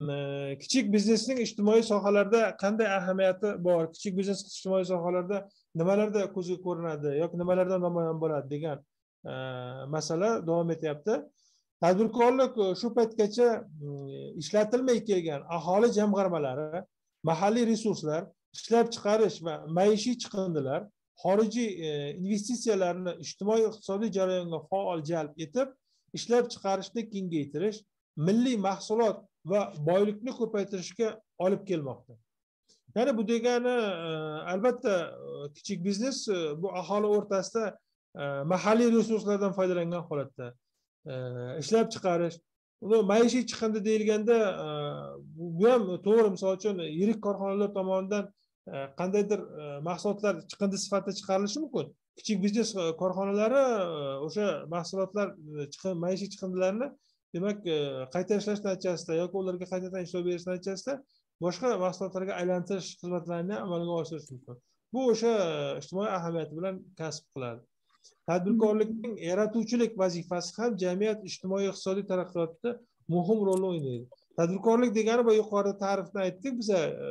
kichik biznesning ijtimoiy sohalarda qanday ahamiyati bor? Kichik biznes ijtimoiy sohalarda nimalarda ko'zga ko'rinadi yoki nimalarda namoyon bo'ladi degan e, masala davom etyapti. Tadbirkorlik e, shu paytgacha mm, ishlatilmay kelgan aholi jamg'armalari mahalliy resurslar ishlab chiqarish va maishiy chiqindilar xorijiy e, investitsiyalarni ijtimoiy iqtisodiy jarayonga faol jalb etib ishlab chiqarishni kengaytirish milliy mahsulot va boylikni ko'paytirishga olib kelmoqda. Ya'ni bu degani e, albatta e, kichik biznes e, bu aholi o'rtasida mahalliy resurslardan foydalangan holatda ishlab chiqarish uni maishiy chiqindi deyilganda bu ham to'g'ri. Misol uchun yirik korxonalar tomonidan qandaydir mahsulotlar chiqindi sifatida chiqarilishi mumkin. Kichik biznes korxonalari o'sha mahsulotlar maishiy chiqindilarni demak e, qayta ishlash natijasida yoki ularga qaytadan ishlov berish natijasida boshqa mahsulotlarga aylantirish xizmatlarini amalga oshirish mumkin. Bu o'sha e, ijtimoiy ahamiyati bilan kasb qiladi. Tadbirkorlikning yaratuvchilik vazifasi ham jamiyat ijtimoiy iqtisodiy taraqqiyotida muhim rol o'ynaydi. Tadbirkorlik degani bu yuqorida ta'rifni aytdik biza e,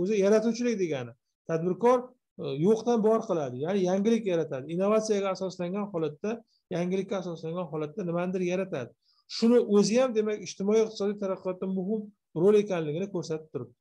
o'zi yaratuvchilik degani. Tadbirkor yo'qdan bor qiladi ya'ni yangilik yaratadi. Innovatsiyaga asoslangan holatda yangilikka asoslangan holatda nimanidir yaratadi. Shuni o'zi ham demak ijtimoiy iqtisodiy taraqqiyotda muhim rol ekanligini ko'rsatib turibdi.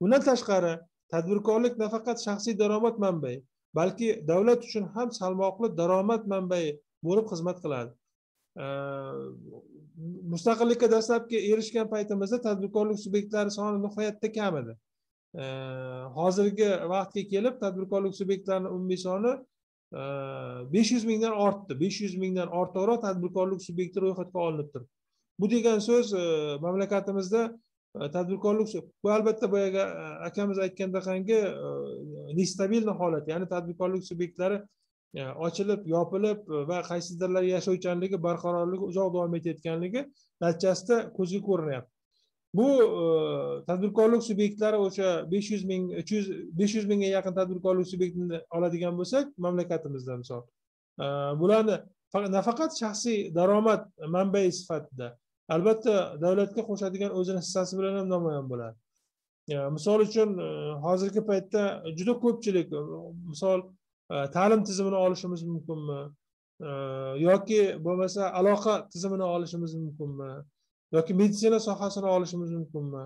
Bundan tashqari tadbirkorlik nafaqat shaxsiy daromad manbai balki davlat uchun ham salmoqli daromad manbai bo'lib xizmat qiladi. Mustaqillikka dastlabki erishgan paytimizda tadbirkorlik subyektlari soni nihoyatda kam edi. Hozirgi vaqtga kelib tadbirkorlik subyektlarini umumiy soni besh yuz mingdan ortdi. Besh yuz mingdan ortiqroq tadbirkorlik subyekti ro'yxatga olinib turibdi. Bu degan so'z mamlakatimizda tadbirkorlik bu albatta boyagi akamiz aytgandaqangi nestabilniy holat. Ya'ni tadbirkorlik subyektlari ochilib yopilib va qaysidirlar yashovchanligi barqarorligi uzoq davom etayotganligi natijasida ko'zga ko'rinyapti. Bu e, tadbirkorlik subyektlari o'sha besh yuz ming uch yuz besh yuz mingga yaqin tadbirkorlik subyektini oladigan bo'lsak mamlakatimizda misol e, bularni nafaqat shaxsiy daromad manbai sifatida albatta davlatga qo'shadigan o'zini hissasi bilan ham namoyon bo'ladi. E, misol uchun e, hozirgi paytda juda ko'pchilik e, misol ta'lim tizimini olishimiz mumkinmi? Yoki bo'lmasa aloqa tizimini olishimiz mumkinmi? Yoki meditsina sohasini olishimiz mumkinmi?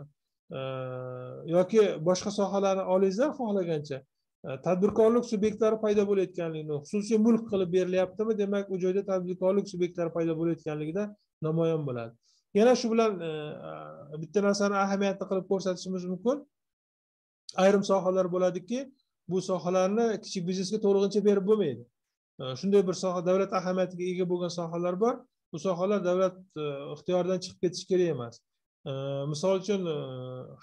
Yoki boshqa sohalarni olingizlar xohlagancha e, tadbirkorlik subyektlari paydo bo'layotganligini xususiy mulk qilib berilyaptimi? Demak u joyda tadbirkorlik subyektlari paydo bo'layotganligida namoyon bo'ladi. Yana shu bilan e, e, bitta narsani ahamiyatli qilib ko'rsatishimiz mumkin. Ayrim sohalar bo'ladiki bu sohalarni kichik biznesga to'lig'incha berib bo'lmaydi. Shunday bir soha davlat ahamiyatiga ega bo'lgan sohalar bor. Bu sohalar davlat e, ixtiyoridan chiqib ketishi kerak emas. E, misol uchun e,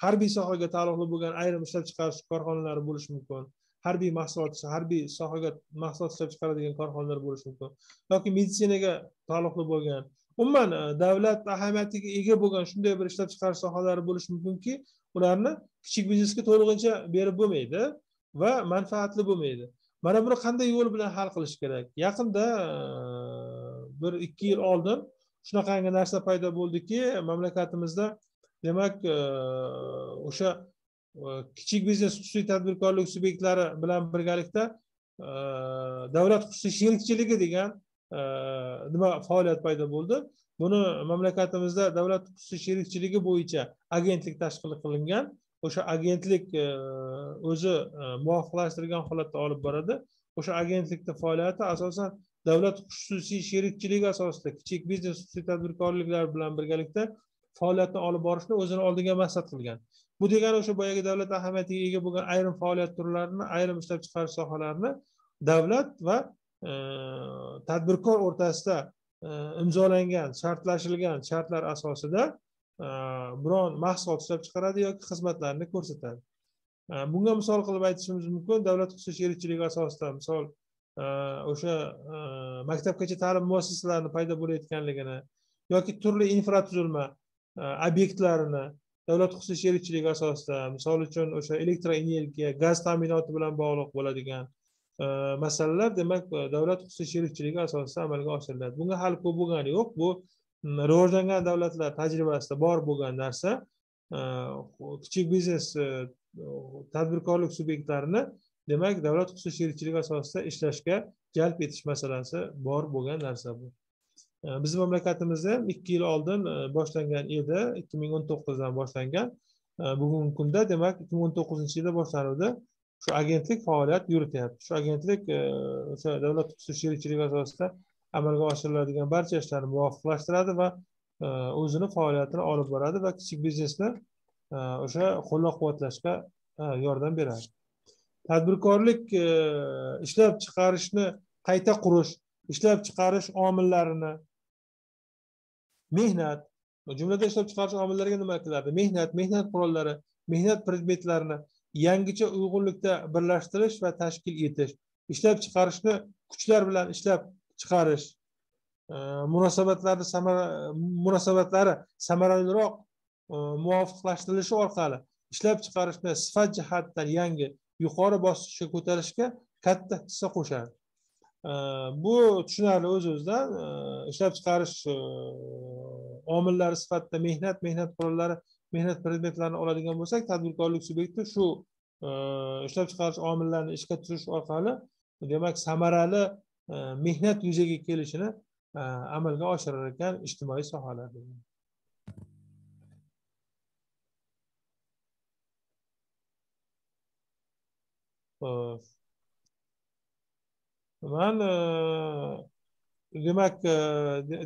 harbiy sohaga taalluqli bo'lgan ayrim ishlab chiqarish korxonalari bo'lishi mumkin. Harbiy mahsulot harbiy sohaga mahsulot ishlab chiqaradigan korxonalar bo'lishi mumkin. Yoki meditsinaga taalluqli bo'lgan. Umuman davlat ahamiyatiga ega bo'lgan shunday bir ishlab chiqarish sohalari bo'lishi mumkinki ularni kichik biznesga to'lig'incha berib bo'lmaydi va manfaatli bo'lmaydi. Mana buni qanday yo'l bilan hal qilish kerak? Yaqinda bir ikki yil oldin. Shunaqangi narsa paydo bo'ldiki mamlakatimizda demak e, o'sha e, kichik biznes xususiy tadbirkorlik subyektlari bilan birgalikda e, davlat xususiy sherikchiligi degan nima faoliyat paydo bo'ldi. Buni mamlakatimizda davlat xususiy sherikchiligi bo'yicha agentlik tashkil qilingan o'sha agentlik o'zi muvofiqlashtirgan holatda olib boradi. O'sha agentlikni faoliyati asosan davlat xususiy sherikchiligi asosida kichik biznes xususiy tadbirkorliklar bilan birgalikda faoliyatni olib borishni o'zini oldiga maqsad qilgan. Bu degani o'sha boyagi davlat ahamiyatiga ega bo'lgan ayrim faoliyat turlarini ayrim ishlab chiqarish sohalarini davlat va e, tadbirkor o'rtasida e, imzolangan shartlashilgan shartlar asosida e, biron mahsulot ishlab chiqaradi yoki xizmatlarni ko'rsatadi. E, bunga misol qilib aytishimiz mumkin davlat xususiy sherikchiligi asosida misol o'sha e, maktabgacha ta'lim muassasalarini paydo bo'layotganligini yoki turli infratuzilma e, obyektlarini davlat xususiy sherikchiligi asosida misol uchun o'sha elektr energiya gaz ta'minoti bilan bog'liq bo'ladigan e, masalalar demak davlat xususiy sherikchiligi asosida amalga oshiriladi. Bunga hali ko'p bo'lgani yo'q. Bu rivojlangan davlatlar tajribasida bor bo'lgan narsa. Kichik biznes tadbirkorlik subyektlarini demak davlat xususiy sherikchiligi asosida ishlashga jalb etish masalasi bor bo'lgan narsa bu. Bizni mamlakatimizda ham ikki yil oldin e, boshlangan edi ikki ming o'n to'qqizdan boshlangan. Bugungi kunda demak ikki ming o'n to'qqizinchi yilda boshlanuvdi. Shu agentlik faoliyat yurityapti. Shu agentlik e, o'sha davlat xususiy sherikchiligi asosida amalga oshiriladigan barcha ishlarni muvofiqlashtiradi va e, o'zini faoliyatini olib boradi va kichik biznesni o'sha qo'llab quvvatlashga yordam beradi. Tadbirkorlik e, ishlab chiqarishni qayta qurish ishlab chiqarish omillarini mehnat jumladan ishlab chiqarish omillariga nima aytiladi? Mehnat mehnat qurollari mehnat predmetlarini yangicha uyg'unlikda birlashtirish va tashkil etish ishlab chiqarishni kuchlar bilan ishlab chiqarish e, munosabatlarni munosabatlari samaraliroq e, muvofiqlashtirilishi orqali ishlab chiqarishni sifat jihatdan yangi yuqori bosqichga ko'tarishga katta hissa qo'shadi. Bu tushunarli o'z o'zidan ishlab chiqarish omillari sifatida mehnat mehnat qurollari mehnat predmetlarini oladigan bo'lsak tadbirkorlik subyekti shu ishlab chiqarish omillarini ishga tushirish orqali demak samarali mehnat yuzaga kelishini amalga oshirar ekan ijtimoiy sohalarda. Man demak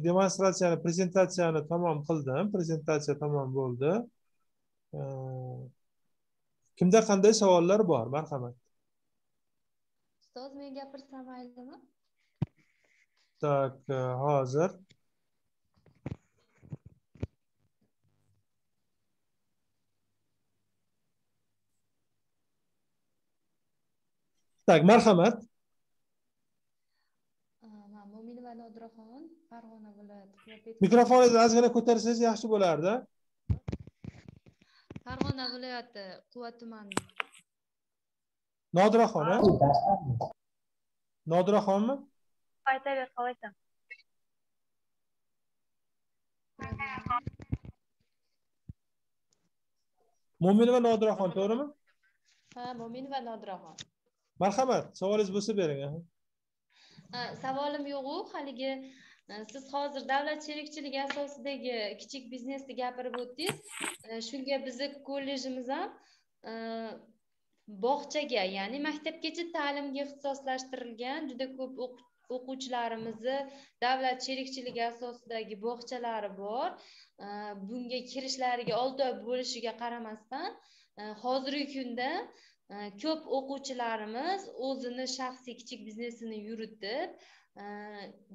demonstratsiyani prezentatsiyani tamom qildim prezentatsiya tamom bo'ldi kimda qanday savollar bor marhamat ustoz men gapirsam maylimi так hozir tak marhamat man mo'minova nodiraxon farg'ona viloyati mikrofoningizni ozgina ko'tarsangiz yaxshi bo'lardi. Farg'ona viloyati quva tumani nodiraxon a nodiraxonmi aytaver qolasan mo'minova nodiraxon to'g'rimi ha mo'minova nodiraxon marhamat savolingiz bo'lsa bering savolim yo'qu haligi e, siz hozir davlat sherikchiligi asosidagi kichik biznesni gapirib o'tdingiz. E, shunga bizni kollejimiz ham e, bog'chaga ya'ni maktabgacha ta'limga ixtisoslashtirilgan juda ko'p o'quvchilarimizni davlat sherikchiligi asosidagi bog'chalari bor. Bunga kirishlariga olti oy bo'lishiga qaramasdan hozirgi kunda ko'p o'quvchilarimiz o'zini shaxsiy kichik biznesini yuritib e,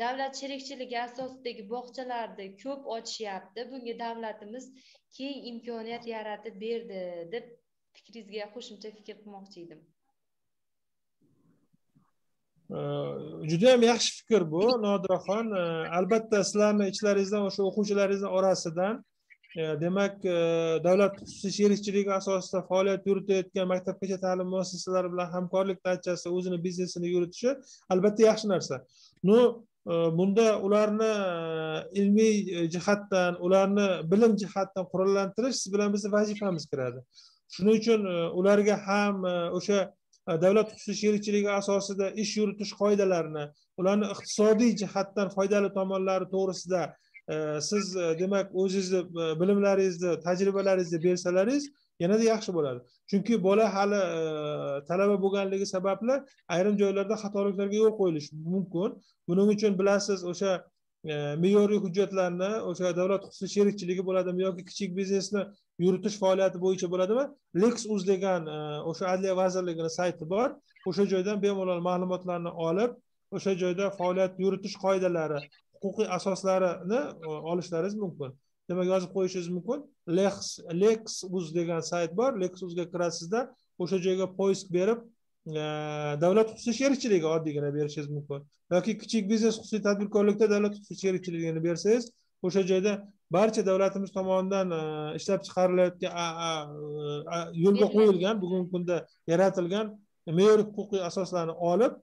davlat sherikchiligi asosidagi bog'chalarni ko'p ochishyapti bunga davlatimiz keng imkoniyat yaratib berdi deb fikringizga qo'shimcha fikr qilmoqchi edim. Judayam yaxshi fikr bu nodiraxon albatta sizlarni ichlaringizdan o'sha o'quvchilaringizni orasidan E, demak e, davlat xususiy sherikchiligi asosida faoliyat yuritayotgan maktabgacha ta'lim muassasalari bilan hamkorlik natijasida o'zini biznesini yuritishi albatta yaxshi narsa. Ну e, bunda ularni ilmiy jihatdan ularni bilim jihatdan qurollantirish siz bilan bizni vazifamiz kiradi. Shuning uchun ularga ham o'sha davlat xususiy sherikchiligi asosida ish yuritish qoidalarini ularni iqtisodiy jihatdan foydali tomonlari to'g'risida siz e, demak o'zingizni e, bilimlaringizni tajribalaringizni bersalaringiz yanada yaxshi bo'ladi. Chunki bola hali e, talaba bo'lganligi sababli ayrim joylarda xatoliklarga yo'l qo'yilishi mumkin. Buning uchun bilasiz o'sha me'yoriy hujjatlarni o'sha davlat xususiy sherikchiligi bo'ladimi yoki kichik biznesni yuritish faoliyati bo'yicha bo'ladimi? Lex uz degan o'sha adliya vazirligini sayti bor. O'sha joydan bemalol ma'lumotlarni olib o'sha joyda faoliyat yuritish qoidalari huquqiy asoslarini e, olishlaringiz mumkin. Demak yozib qo'yishingiz mumkin. Lex lex uz degan sayt bor. Lex uzga kirasizda o'sha joyga poisk berib e, davlat xususiy sherikchiligi oddiygina berishingiz mumkin. Yoki kichik biznes xususiy tadbirkorlikda davlat xususiy sherikchiligini bersangiz o'sha joyda barcha davlatimiz tomonidan e, ishlab chiqarilayotgan yo'lga qo'yilgan bugungi kunda yaratilgan me'yoriy huquqiy asoslarni olib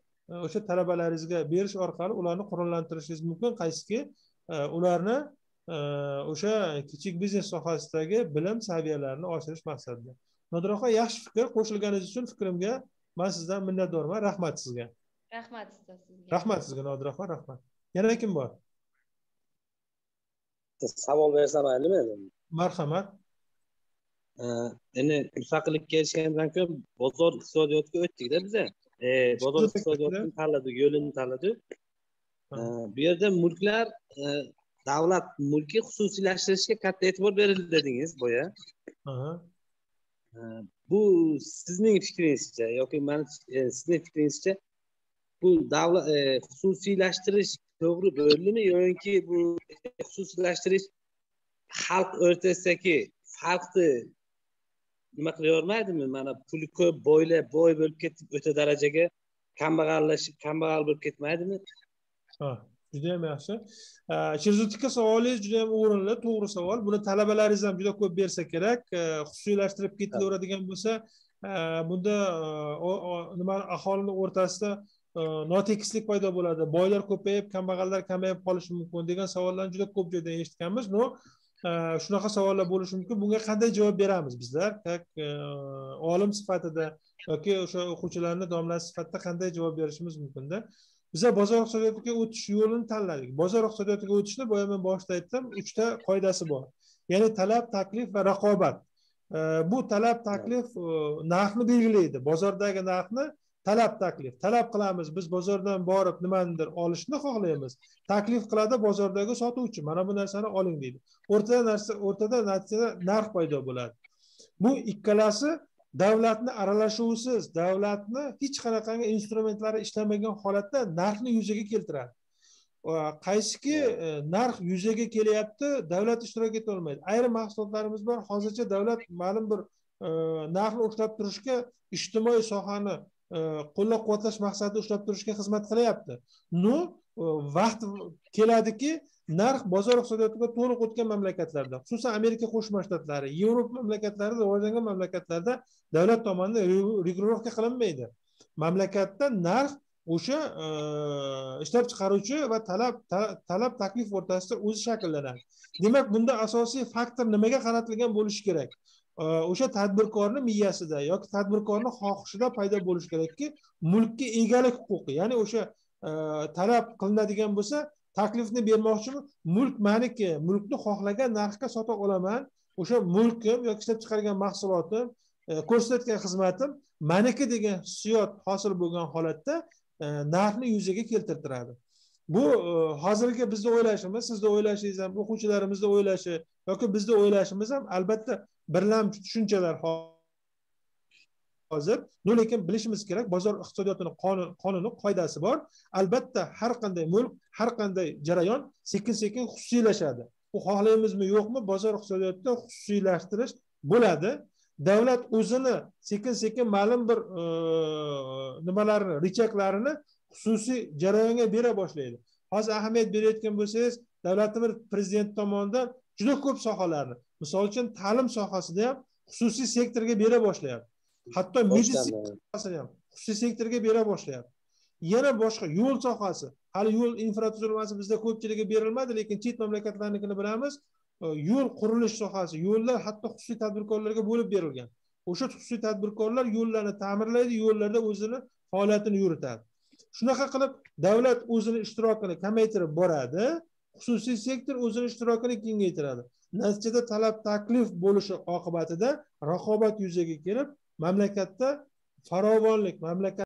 o'sha talabalaringizga berish orqali ularni qurollantirishingiz mumkin. Qaysiki ularni o'sha kichik biznes sohasidagi bilim saviyalarini oshirish maqsadida. Nodiroxon yaxshi fikr qo'shilganingiz uchun fikrimga man sizdan minnatdorman. Rahmat sizga. Rahmat ustoz sizga. Rahmat sizga nodiroxon rahmat. Yana kim bor? Savol bersam maylimi endi? Marhamat. Endi mustaqillikka erishgandan keyin bozor iqtisodiyotiga o'tdikda biza bozor iqtisodiyotini tanladik yo'lini tanladik bu yerda mulklar davlat mulki xususiylashtirishga katta e'tibor berildi dedingiz boya. Bu sizning fikringizcha yoki sizning fikringizcha bu davlat xususiylashtirish to'g'ri bo'ldimi yoki bu xususiylashtirish xalq o'rtasidagi farqni nima qilavermaydimi mana puli ko'p boylar boy bo'lib ketib o'ta darajaga kambag'allashib kambag'al bo'lib ketmaydimi? Ha judayam yaxshi. Sherzod savolingiz juda yam o'rinli to'g'ri savol. Buni talabalaringiz ham juda ko'p bersa kerak. Xususiylashtirib ketilaveradigan bo'lsa bunda nima aholini o'rtasida notekislik paydo bo'ladi. Boylar ko'payib kambag'allar kamayib qolishi mumkin degan savollarni juda ko'p joyda eshitganmiz. Но Э, shunaqa savollar bo'lishi mumkin. Bunga qanday javob beramiz bizlar? Как э, olim sifatida yoki o'sha o'quvchilarni domlasi sifatida qanday javob berishimiz mumkinda biza bozor iqtisodiyotiga o'tish yo'lini tanladik. Bozor iqtisodiyotiga o'tishni boya men boshida aytdim uchta qoidasi bor. Ya'ni talab taklif va raqobat. Э, bu talab taklif narxni belgilaydi. Bozordagi narxni talab taklif. Talab qilamiz biz bozordan borib nimanidir olishni xohlaymiz. Taklif qiladi bozordagi sotuvchi. Mana bu narsani oling deydi. O'rtada narsa o'rtada natijada narx paydo bo'ladi. Bu ikkalasi davlatni aralashuvisiz davlatni hech qanaqangi instrumentlari ishlamagan holatda narxni yuzaga keltiradi. Qaysiki narx yuzaga kelyapti davlat ishtirok etolmaydi ayrim mahsulotlarimiz bor hozircha davlat ma'lum bir narxni ushlab turishga ijtimoiy sohani Э, qo'llab quvvatlash maqsadida ushlab turishga xizmat qilyapti ну e, vaqt keladiki narx bozor iqtisodiyotiga to'liq o'tgan mamlakatlarda xususan amerika qo'shma shtatlari yevropa mamlakatlari rivojlangan mamlakatlarda davlat tomonidan regulировка qilinmaydi. Mamlakatda narx o'sha e, ishlab chiqaruvchi va talab talab taklif o'rtasida o'zi shakllanadi. Demak bunda asosiy faktor nimaga qaratilgan bo'lishi kerak? O'sha tadbirkorni miyasida yoki tadbirkorni xohishida paydo bo'lishi kerakki mulkka egalik huquqi ya'ni o'sha e, talab qilinadigan bo'lsa taklifni bermoqchimi? Mulk maniki mulkni xohlagan narxga sota olaman. O'sha mulkim yoki ishlab chiqargan mahsulotim e, ko'rsatgan xizmatim maniki degan hissiyot hosil bo'lgan holatda e, narxni yuzaga keltirtiradi. Bu hozirgi bizni o'ylashimiz sizni o'ylashingiz ham o'quvchilarimizni o'ylashi yoki bizni o'ylashimiz ham albatta birlamchi tushunchalar hozir. No lekin bilishimiz kerak bozor iqtisodiyotini qonuni qoidasi bor. Albatta har qanday mulk har qanday jarayon sekin sekin xususiylashadi. U xohlaymizmi yo'qmi bozor iqtisodiyotida xususiylashtirish bo'ladi. Davlat o'zini sekin sekin ma'lum bir e, nimalarni richaklarini xususiy jarayonga bera boshlaydi. Hozir ahamiyat berayotgan bo'lsangiz davlatimiz prezident tomonidan juda ko'p sohalarni. Misol uchun ta'lim sohasida ham xususiy sektorga bera boshlayapti. Hatto meditsina ham xususiy sektorga bera boshlayapti. Yana boshqa yo'l sohasi. Hali yo'l infratuzilmasi bizda ko'pchiligiga berilmadi lekin chet mamlakatlarnikini bilamiz. Yo'l qurilish sohasi yo'llar hatto xususiy tadbirkorlarga bo'lib berilgan. O'sha xususiy tadbirkorlar yo'llarni ta'mirlaydi yo'llarda o'zini faoliyatini yuritadi. Shunaqa qilib davlat o'zini ishtirokini kamaytirib boradi xususiy sektor o'zini ishtirokini kengaytiradi. Natijada talab taklif bo'lishi oqibatida raqobat yuzaga kelib mamlakatda farovonlik mamlakat